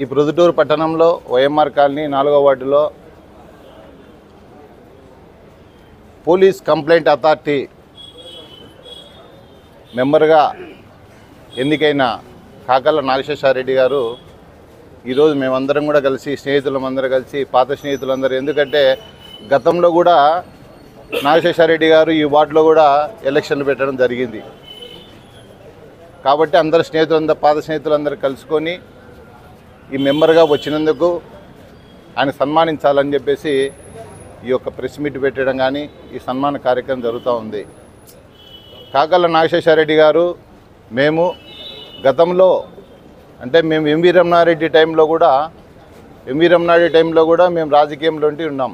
ఈ ప్రొద్దుటూరు పట్టణంలో YMR colony నాలుగో వార్డులో పోలీస్ కంప్లైంట్ అథారిటీ మెంబర్గా ఎన్నికైన కాకల నాగశేషారెడ్డి గారు ఈరోజు మేమందరం కూడా కలిసి స్నేహితులమందరం కలిసి పాత స్నేహితులందరూ ఎందుకంటే గతంలో కూడా నాగశేషారెడ్డి గారు ఈ వార్డులో కూడా ఎలక్షన్లు పెట్టడం జరిగింది. కాబట్టి అందరు స్నేహితులందరూ పాత స్నేహితులందరూ కలుసుకొని ఈ మెంబర్గా వచ్చినందుకు ఆయన సన్మానించాలని చెప్పేసి ఈ యొక్క ప్రెస్ మీట్ పెట్టడం కానీ ఈ సన్మాన కార్యక్రమం జరుగుతూ ఉంది. కాకల నాగశేషారెడ్డి గారు మేము గతంలో అంటే మేము ఎంవి రమణారెడ్డి టైంలో కూడా ఎంవి రమణారెడ్డి టైంలో కూడా మేము రాజకీయంలో ఉండి ఉన్నాం.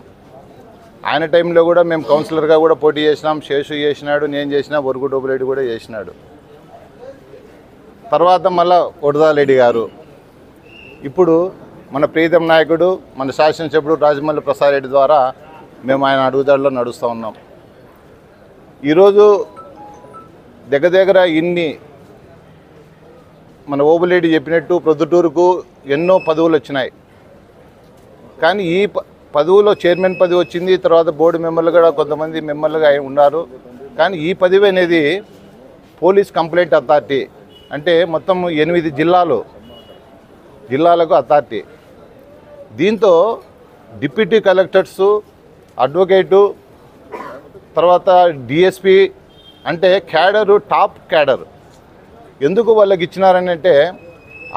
ఆయన టైంలో కూడా మేము కౌన్సిలర్గా కూడా పోటీ చేసినాం. శేషు చేసినాడు నేను చేసిన వరుగు డోబురెడ్డి కూడా చేసినాడు. తర్వాత మళ్ళా వరదారెడ్డి గారు ఇప్పుడు మన ప్రీతం నాయకుడు మన శాసనసభ్యుడు రాజమల్లి ప్రసాద్ రెడ్డి ద్వారా మేము ఆయన అడుగుదాడులో నడుస్తూ ఉన్నాం. ఈరోజు దగ్గర దగ్గర ఇన్ని మన ఓబులేడి చెప్పినట్టు ప్రొద్దుటూరుకు ఎన్నో పదవులు వచ్చినాయి. కానీ ఈ పదవులో చైర్మన్ పదవి వచ్చింది తర్వాత బోర్డు మెంబర్లు కూడా కొంతమంది మెంబర్లుగా అయి ఉన్నారు. కానీ ఈ పదవి అనేది పోలీస్ కంప్లైంట్ అథారిటీ అంటే మొత్తం ఎనిమిది జిల్లాలు జిల్లాలకు అథారిటీ దీంతో డిప్యూటీ కలెక్టర్సు అడ్వకేటు తర్వాత డిఎస్పి అంటే క్యాడరు టాప్ క్యాడర్. ఎందుకు వాళ్ళకి ఇచ్చినారని అంటే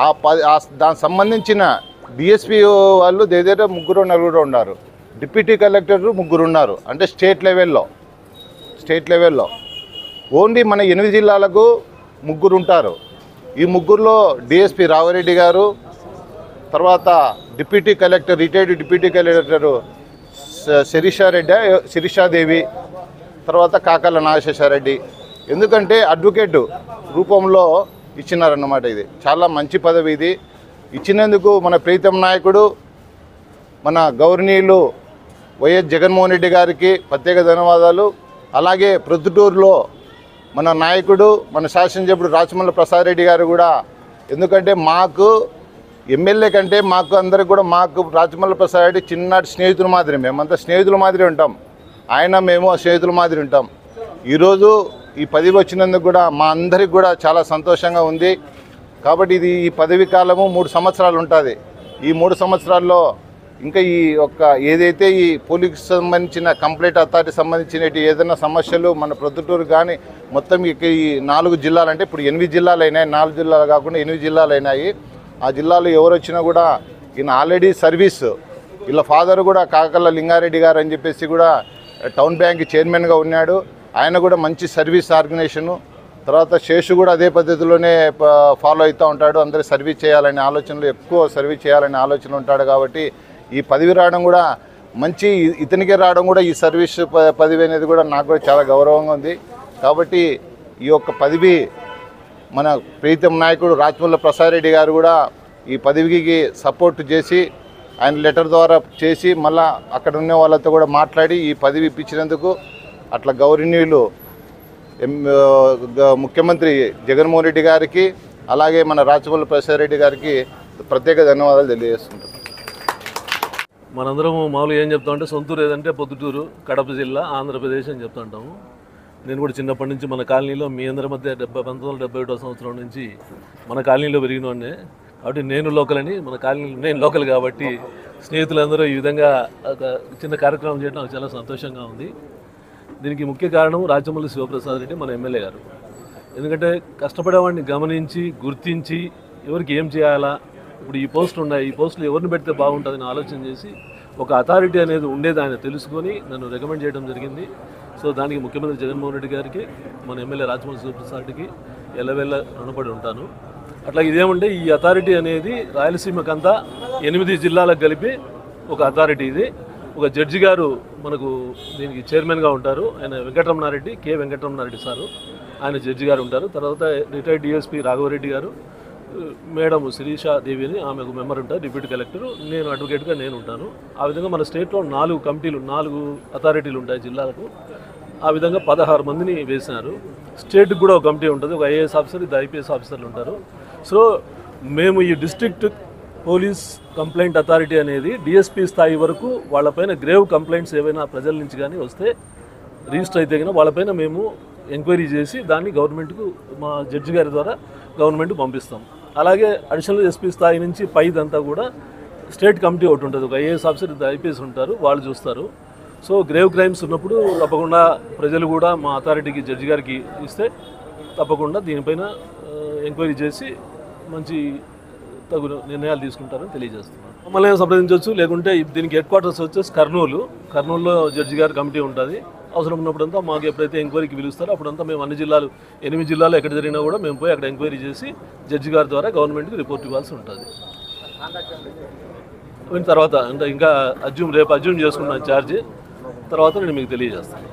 ఆ ప ఆ దానికి సంబంధించిన డిఎస్పి వాళ్ళు దగ్గర ముగ్గురు నలుగురు ఉన్నారు డిప్యూటీ కలెక్టర్ ముగ్గురు ఉన్నారు అంటే స్టేట్ లెవెల్లో స్టేట్ లెవెల్లో. ఓన్లీ మన ఎనిమిది జిల్లాలకు ముగ్గురు ఉంటారు. ఈ ముగ్గురులో డిఎస్పి రావారెడ్డి గారు తర్వాత deputy collector retired deputy collector శ- శిరీషారెడ్డి శిరీషాదేవి తర్వాత కాకల నాగశేషారెడ్డి. ఎందుకంటే అడ్వకేట్ రూపంలో ఇచ్చినారన్నమాట ఇది. చాలా మంచి పదవి ఇది. ఇచ్చినందుకు మన ప్రీతం నాయకుడు మన గౌరవనీయులు వైఎస్ జగన్మోహన్ రెడ్డి గారికి ప్రత్యేక ధన్యవాదాలు. అలాగే ప్రొద్దుటూరులో మన నాయకుడు మన శాసనసభ్యుడు రాచమల్ల ప్రసాద్ రెడ్డి గారు కూడా. ఎందుకంటే మాకు ఎమ్మెల్యే కంటే మాకు అందరికి కూడా మాకు రాజమల్ల ప్రసాద్ రెడ్డి చిన్నటి స్నేహితుల మాదిరి. మేమంతా స్నేహితుల మాదిరి ఉంటాం. ఆయన మేము స్నేహితుల మాదిరి ఉంటాం. ఈరోజు ఈ పదవి వచ్చినందుకు కూడా మా అందరికి కూడా చాలా సంతోషంగా ఉంది. కాబట్టి ఇది ఈ పదవి కాలము మూడు సంవత్సరాలు ఉంటుంది. ఈ మూడు సంవత్సరాల్లో ఇంకా ఈ యొక్క ఏదైతే ఈ పోలీస్ సంబంధించిన కంప్లైంట్ అథారిటీ సంబంధించిన ఏదైనా సమస్యలు మన ప్రొద్దుటూరు కానీ మొత్తం ఈ నాలుగు జిల్లాలు అంటే ఇప్పుడు ఎనిమిది జిల్లాలు అయినాయి నాలుగు జిల్లాలు కాకుండా ఎనిమిది జిల్లాలు అయినాయి ఆ జిల్లాలో ఎవరు వచ్చినా కూడా ఈయన ఆల్రెడీ సర్వీస్. వీళ్ళ ఫాదర్ కూడా కాకల లింగారెడ్డి గారు అని చెప్పేసి కూడా టౌన్ బ్యాంక్ చైర్మన్గా ఉన్నాడు. ఆయన కూడా మంచి సర్వీస్ ఆర్గనైజేషను. తర్వాత శేషు కూడా అదే పద్ధతిలోనే ఫాలో అవుతూ ఉంటాడు. అందరూ సర్వీస్ చేయాలనే ఆలోచనలు ఎక్కువ సర్వీస్ చేయాలనే ఆలోచన ఉంటాడు కాబట్టి ఈ పదవి రావడం కూడా మంచి ఇతనికి రావడం కూడా ఈ సర్వీస్ పదవి అనేది కూడా నాకు కూడా చాలా గౌరవంగా ఉంది. కాబట్టి ఈ యొక్క పదవి మన ప్రీతం నాయకుడు రాజమల్ల ప్రసాద్ రెడ్డి గారు కూడా ఈ పదవికి సపోర్ట్ చేసి ఆయన లెటర్ ద్వారా చేసి మళ్ళా అక్కడ ఉన్న వాళ్ళతో కూడా మాట్లాడి ఈ పదవి ఇప్పించినందుకు అట్లా గౌరవనీయులు ఎం గ- ముఖ్యమంత్రి జగన్మోహన్ రెడ్డి గారికి అలాగే మన రాచమల్లి ప్రసాద్ రెడ్డి గారికి ప్రత్యేక ధన్యవాదాలు తెలియజేస్తుంటాం మనందరం మామూలుగా ఏం చెప్తామంటే సొంతూరు ఏదంటే పొద్దుటూరు కడప జిల్లా ఆంధ్రప్రదేశ్ అని చెప్తుంటాము. నేను కూడా చిన్నప్పటి నుంచి మన కాలనీలో మీ అందరి మధ్య డెబ్బై పంతొమ్మిది వందల డెబ్బై ఒకటో సంవత్సరం నుంచి మన కాలనీలో పెరిగినవాడినే కాబట్టి నేను లోకల్ అని మన కాలనీలో నేను లోకల్ కాబట్టి స్నేహితులందరూ ఈ విధంగా ఒక చిన్న కార్యక్రమం చేయడం నాకు చాలా సంతోషంగా ఉంది. దీనికి ముఖ్య కారణం రాజమౌళి శివప్రసాద్ రెడ్డి మన ఎమ్మెల్యే గారు. ఎందుకంటే కష్టపడేవాడిని గమనించి గుర్తించి ఎవరికి ఏం చేయాలా ఇప్పుడు ఈ పోస్టులు ఉన్నాయి ఈ పోస్టులు ఎవరిని పెడితే బాగుంటుందని ఆలోచన చేసి ఒక అథారిటీ అనేది ఉండేది ఆయన తెలుసుకొని నన్ను రికమెండ్ చేయడం జరిగింది. సో దానికి ముఖ్యమంత్రి జగన్మోహన్ రెడ్డి గారికి మన ఎమ్మెల్యే రాజమోహన్ శివప్రసాద్ రెడ్డికి ఎల్లవెల్ల రుణపడి ఉంటాను. అట్లా ఇదేమంటే ఈ అథారిటీ అనేది రాయలసీమకంతా ఎనిమిది జిల్లాలకు కలిపి ఒక అథారిటీ ఇది. ఒక జడ్జి గారు మనకు దీనికి చైర్మన్గా ఉంటారు. ఆయన వెంకటరమణారెడ్డి కె వెంకటరమణారెడ్డి సారు. ఆయన జడ్జి గారు ఉంటారు. తర్వాత రిటైర్డ్ డిఎస్పి రాఘవరెడ్డి గారు. మేడం శిరీషా దేవి అని ఆమెకు మెంబర్ ఉంటారు డిప్యూటీ కలెక్టర్. నేను అడ్వకేట్గా నేను ఉంటాను. ఆ విధంగా మన స్టేట్లో నాలుగు కమిటీలు నాలుగు అథారిటీలు ఉంటాయి జిల్లాలకు. ఆ విధంగా పదహారు మందిని వేసినారు స్టేట్కి కూడా ఒక కమిటీ ఉంటుంది ఒక ఐఏఎస్ ఆఫీసర్ ఇద్దరు ఐపీఎస్ ఆఫీసర్లు ఉంటారు. సో మేము ఈ డిస్ట్రిక్ట్ పోలీస్ కంప్లైంట్ అథారిటీ అనేది డిఎస్పీ స్థాయి వరకు వాళ్ళపైన గ్రేవ్ కంప్లైంట్స్ ఏవైనా ప్రజల నుంచి కానీ వస్తే రిజిస్టర్ అయితే కానీ వాళ్ళపైన మేము ఎంక్వైరీ చేసి దాన్ని గవర్నమెంట్కు మా జడ్జి గారి ద్వారా గవర్నమెంట్కి పంపిస్తాం. అలాగే అడిషనల్ ఎస్పీ స్థాయి నుంచి పైదంతా కూడా స్టేట్ కమిటీ ఒకటి ఉంటుంది. ఒక ఐఏఎస్ ఆఫీసర్ ఇద్దరు ఐపీఎస్ ఉంటారు వాళ్ళు చూస్తారు. సో గ్రేవ్ క్రైమ్స్ ఉన్నప్పుడు తప్పకుండా ప్రజలు కూడా మా అథారిటీకి జడ్జి గారికి ఇస్తే తప్పకుండా దీనిపైన ఎంక్వైరీ చేసి మంచి తగు నిర్ణయాలు తీసుకుంటారని తెలియజేస్తున్నాను. మమ్మల్ని సంప్రదించవచ్చు? లేకుంటే దీనికి హెడ్ క్వార్టర్స్ వచ్చేసి కర్నూలు. కర్నూలులో జడ్జి గారి కమిటీ ఉంటుంది. అవసరం ఉన్నప్పుడంతా మాకు ఎప్పుడైతే ఎంక్వైరీకి పిలుస్తారో అప్పుడంతా మేము అన్ని జిల్లాలు ఎనిమిది జిల్లాలు ఎక్కడ జరిగినా కూడా మేము పోయి అక్కడ ఎంక్వైరీ చేసి జడ్జి గారి ద్వారా గవర్నమెంట్కి రిపోర్ట్ ఇవ్వాల్సి ఉంటుంది. పోయిన తర్వాత అంటే ఇంకా అజ్యూమ్ రేపు అజ్యూమ్ చేసుకున్నాను ఛార్జ్ తర్వాత నేను మీకు తెలియజేస్తాను.